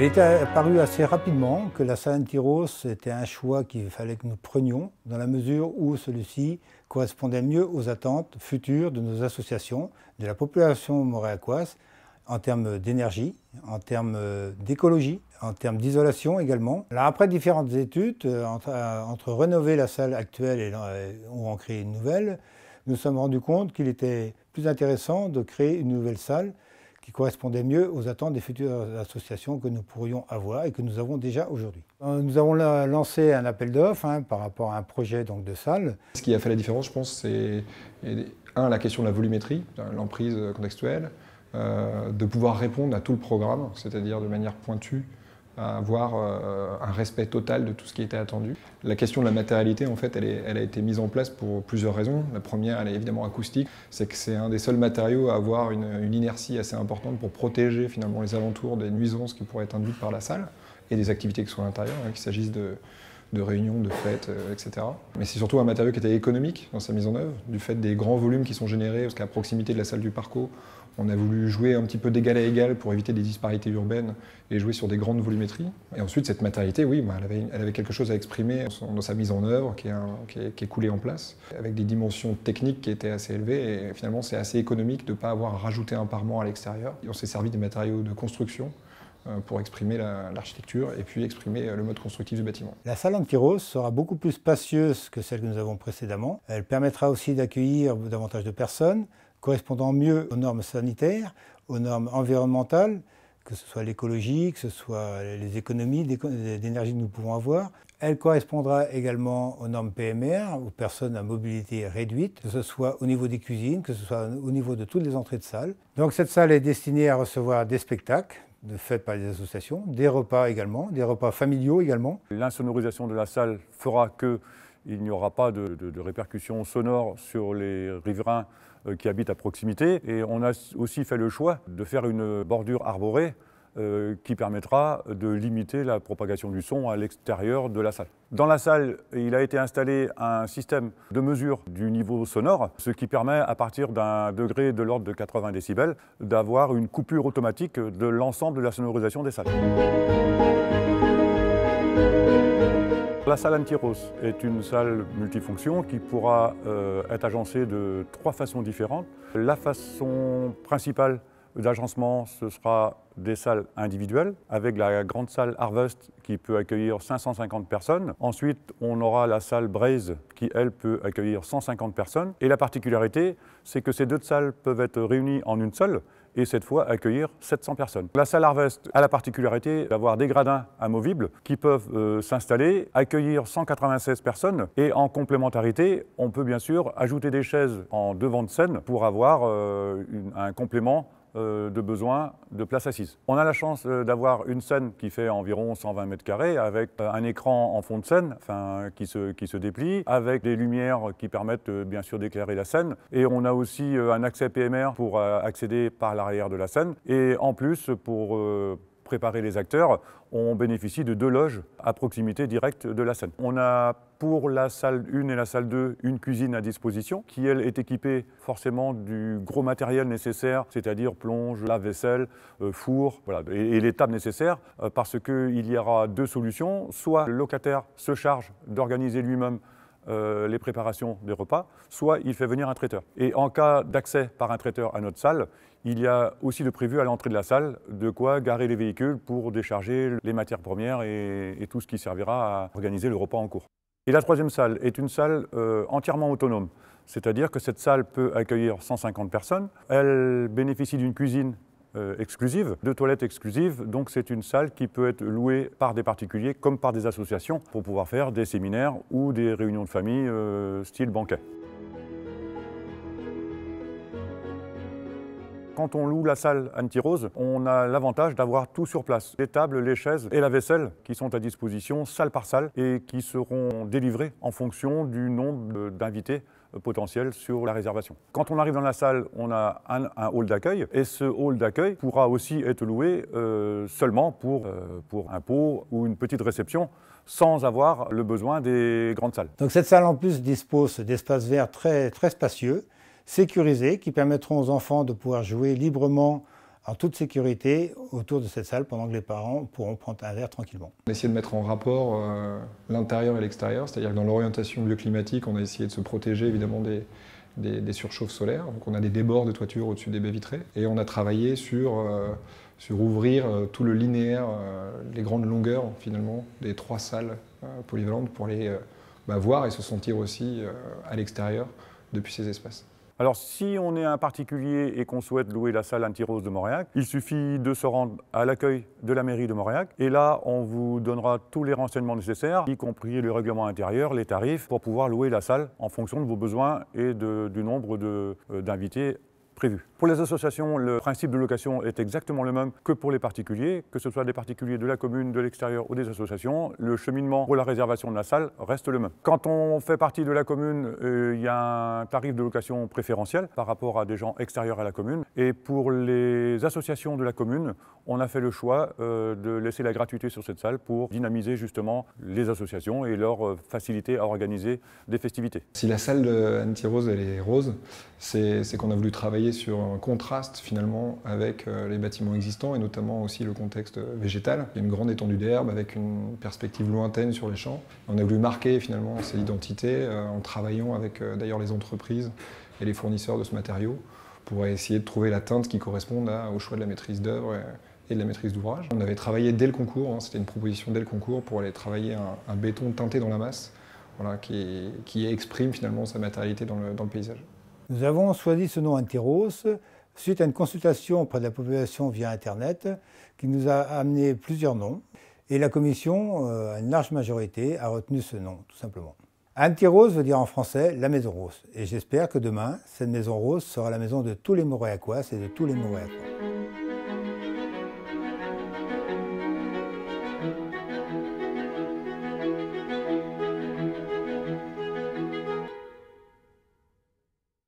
Elle était apparue assez rapidement que la salle anti-rose était un choix qu'il fallait que nous prenions dans la mesure où celui-ci correspondait mieux aux attentes futures de nos associations, de la population montréalacoise, en termes d'énergie, en termes d'écologie, en termes d'isolation également. Après différentes études, euh, euh, entre, rénover la salle actuelle et, euh, ou en créer une nouvelle, nous nous sommes rendus compte qu'il était plus intéressant de créer une nouvelle salle qui correspondait mieux aux attentes des futures associations que nous pourrions avoir et que nous avons déjà aujourd'hui. Nous avons lancé un appel d'offres hein, par rapport à un projet donc, de salle. Ce qui a fait la différence, je pense, c'est un, la question de la volumétrie, l'emprise contextuelle, de pouvoir répondre à tout le programme, c'est-à-dire de manière pointue, à avoir euh, un respect total de tout ce qui était attendu. La question de la matérialité, en fait, elle, a été mise en place pour plusieurs raisons. La première, elle est évidemment acoustique, c'est que c'est un des seuls matériaux à avoir une, inertie assez importante pour protéger finalement les alentours des nuisances qui pourraient être induites par la salle et des activités qui sont à l'intérieur, hein, qu'il s'agisse de, réunions, de fêtes, euh, etc. Mais c'est surtout un matériau qui était économique dans sa mise en œuvre, du fait des grands volumes qui sont générés, parce qu'à proximité de la salle du parcours, on a voulu jouer un petit peu d'égal à égal pour éviter des disparités urbaines et jouer sur des grandes volumétries. Et ensuite, cette matérialité, oui, bah, elle, avait, quelque chose à exprimer dans sa mise en œuvre qui est, coulée en place, avec des dimensions techniques qui étaient assez élevées. Et finalement, c'est assez économique de ne pas avoir rajouté un parement à l'extérieur. On s'est servi des matériaux de construction euh, pour exprimer l'architecture et puis exprimer euh, le mode constructif du bâtiment. La salle anti-rose sera beaucoup plus spacieuse que celle que nous avons précédemment. Elle permettra aussi d'accueillir davantage de personnes, correspondant mieux aux normes sanitaires, aux normes environnementales, que ce soit l'écologie, que ce soit les économies d'énergie que nous pouvons avoir. Elle correspondra également aux normes PMR, aux personnes à mobilité réduite, que ce soit au niveau des cuisines, que ce soit au niveau de toutes les entrées de salle. Donc cette salle est destinée à recevoir des spectacles, faits par les associations, des repas également, des repas familiaux également. L'insonorisation de la salle fera que il n'y aura pas de, répercussions sonores sur les riverains qui habitent à proximité. Et on a aussi fait le choix de faire une bordure arborée euh, qui permettra de limiter la propagation du son à l'extérieur de la salle. Dans la salle, il a été installé un système de mesure du niveau sonore, ce qui permet, à partir d'un degré de l'ordre de 80 décibels, d'avoir une coupure automatique de l'ensemble de la sonorisation des salles. La salle Antiros est une salle multifonction qui pourra euh, être agencée de trois façons différentes. La façon principale d'agencement, ce sera des salles individuelles, avec la grande salle Harvest qui peut accueillir 550 personnes. Ensuite, on aura la salle Braise qui, elle, peut accueillir 150 personnes. Et la particularité, c'est que ces deux salles peuvent être réunies en une seule, et cette fois accueillir 700 personnes. La salle Harvest a la particularité d'avoir des gradins amovibles qui peuvent euh, s'installer, accueillir 196 personnes et en complémentarité, on peut bien sûr ajouter des chaises en devant de scène pour avoir euh, un complément de besoin de place assise. On a la chance euh, d'avoir une scène qui fait environ 120 mètres carrés avec euh, un écran en fond de scène qui, se, qui se déplie, avec des lumières qui permettent bien sûr d'éclairer la scène. Et on a aussi un accès PMR pour accéder par l'arrière de la scène. Et en plus, pour préparer les acteurs, on bénéficie de deux loges à proximité directe de la scène. On a pour la salle 1 et la salle 2 une cuisine à disposition qui, elle, est équipée forcément du gros matériel nécessaire, c'est-à-dire plonge, lave-vaisselle, euh, four, voilà, et, les tables nécessaires, euh, parce qu'il y aura deux solutions. Soit le locataire se charge d'organiser lui-même euh, les préparations des repas, soit il fait venir un traiteur. Et en cas d'accès par un traiteur à notre salle, il y a aussi de prévu à l'entrée de la salle de quoi garer les véhicules pour décharger les matières premières et, tout ce qui servira à organiser le repas en cours. Et la troisième salle est une salle euh, entièrement autonome, c'est-à-dire que cette salle peut accueillir 150 personnes. Elle bénéficie d'une cuisine exclusive, de toilettes exclusives. Donc c'est une salle qui peut être louée par des particuliers comme par des associations pour pouvoir faire des séminaires ou des réunions de famille euh, style banquet. Quand on loue la salle anti-rose, on a l'avantage d'avoir tout sur place. Les tables, les chaises et la vaisselle qui sont à disposition salle par salle et qui seront délivrées en fonction du nombre d'invités potentiel sur la réservation. Quand on arrive dans la salle, on a un, hall d'accueil et ce hall d'accueil pourra aussi être loué euh, seulement pour, euh, pour un pot ou une petite réception sans avoir le besoin des grandes salles. Donc cette salle en plus dispose d'espaces verts très, très spacieux, sécurisés, qui permettront aux enfants de pouvoir jouer librement en toute sécurité autour de cette salle pendant que les parents pourront prendre un verre tranquillement. On a essayé de mettre en rapport euh, l'intérieur et l'extérieur, c'est-à-dire que dans l'orientation bioclimatique, on a essayé de se protéger évidemment des, surchauffes solaires. Donc on a des débords de toiture au-dessus des baies vitrées. Et on a travaillé sur, euh, sur ouvrir euh, tout le linéaire, les grandes longueurs finalement des trois salles polyvalentes pour les bah, voir et se sentir aussi à l'extérieur depuis ces espaces. Alors si on est un particulier et qu'on souhaite louer la salle anti-rose de Montréal, il suffit de se rendre à l'accueil de la mairie de Montréal et là on vous donnera tous les renseignements nécessaires, y compris le règlement intérieur, les tarifs, pour pouvoir louer la salle en fonction de vos besoins et du nombre euh, pour les associations, le principe de location est exactement le même que pour les particuliers, que ce soit des particuliers de la commune, de l'extérieur ou des associations. Le cheminement pour la réservation de la salle reste le même. Quand on fait partie de la commune, euh, il y a un tarif de location préférentiel par rapport à des gens extérieurs à la commune. Et pour les associations de la commune, on a fait le choix euh, de laisser la gratuité sur cette salle pour dynamiser justement les associations et leur euh, faciliter à organiser des festivités. Si la salle de Anti-Rose elle est rose, c'est qu'on a voulu travailler sur un contraste finalement avec euh, les bâtiments existants et notamment aussi le contexte végétal. Il y a une grande étendue d'herbe avec une perspective lointaine sur les champs. On a voulu marquer finalement cette identité euh, en travaillant avec d'ailleurs les entreprises et les fournisseurs de ce matériau pour essayer de trouver la teinte qui corresponde au choix de la maîtrise d'œuvre de la maîtrise d'ouvrage. On avait travaillé dès le concours, hein, c'était une proposition dès le concours pour aller travailler un, béton teinté dans la masse voilà, qui, exprime finalement sa matérialité dans le, paysage. Nous avons choisi ce nom Antiros suite à une consultation auprès de la population via Internet qui nous a amené plusieurs noms. Et la commission, euh, à une large majorité, a retenu ce nom, tout simplement. Antirose veut dire en français la maison rose. Et j'espère que demain, cette maison rose sera la maison de tous les Montréacois et de tous les Montréacois.